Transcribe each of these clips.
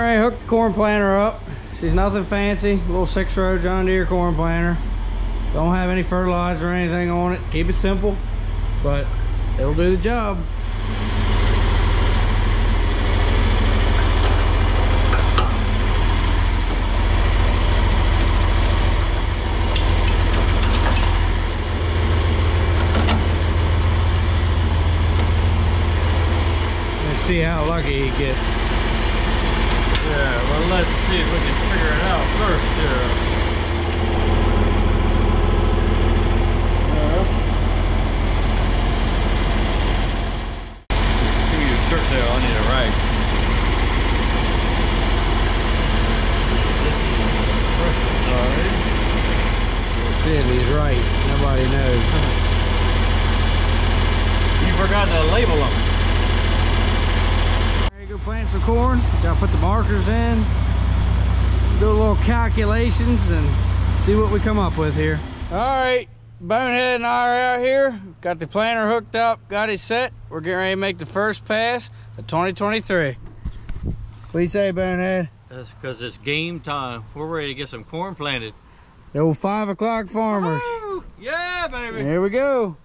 ready to hook the corn planter up. She's nothing fancy, little six row John Deere corn planter. Don't have any fertilizer or anything on it. Keep it simple, but it'll do the job. See how lucky he gets. Yeah, well, let's see if we can figure it out first here. Uh-huh. Give you a shirt there, I need it right. Sorry. We'll see if he's right. Nobody knows. You forgot to label them. Ready to go plant some corn. Gotta put the markers in. Do a little calculations and see what we come up with here. All right, Bonehead and I are out here. Got the planter hooked up, got it set. We're getting ready to make the first pass of 2023. What do you say, Bonehead? That's because it's game time. We're ready to get some corn planted. The old five o'clock farmers. Woo! Yeah, baby. Here we go.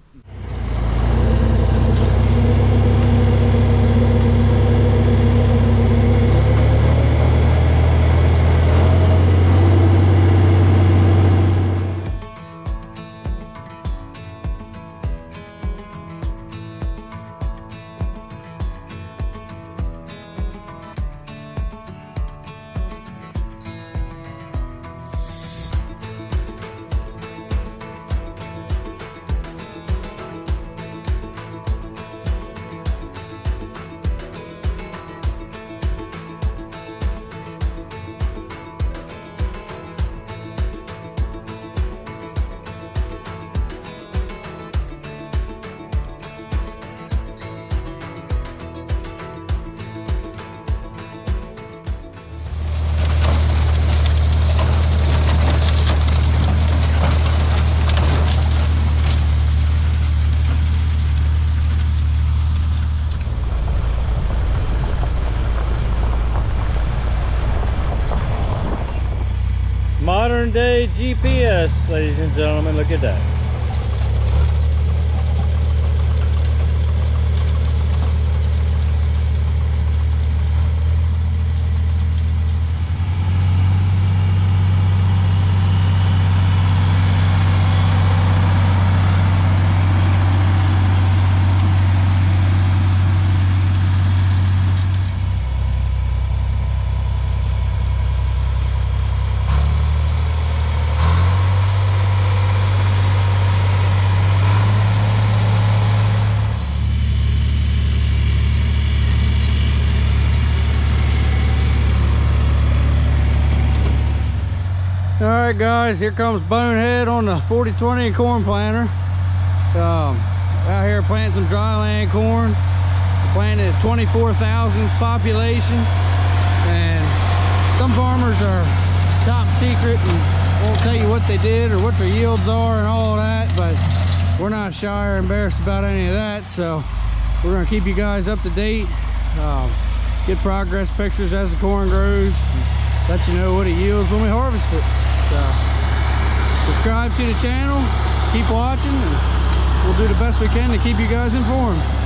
Modern day GPS, ladies and gentlemen, look at that. Right, guys, here comes Bonehead on the 4020 corn planter. Um, out here planting some dryland corn. Planted at 24,000 population. And some farmers are top secret and won't tell you what they did or what their yields are and all that, but we're not shy or embarrassed about any of that. So we're gonna keep you guys up to date. Um, get progress pictures as the corn grows. Let you know what it yields when we harvest it. Subscribe to the channel, keep watching, and we'll do the best we can to keep you guys informed.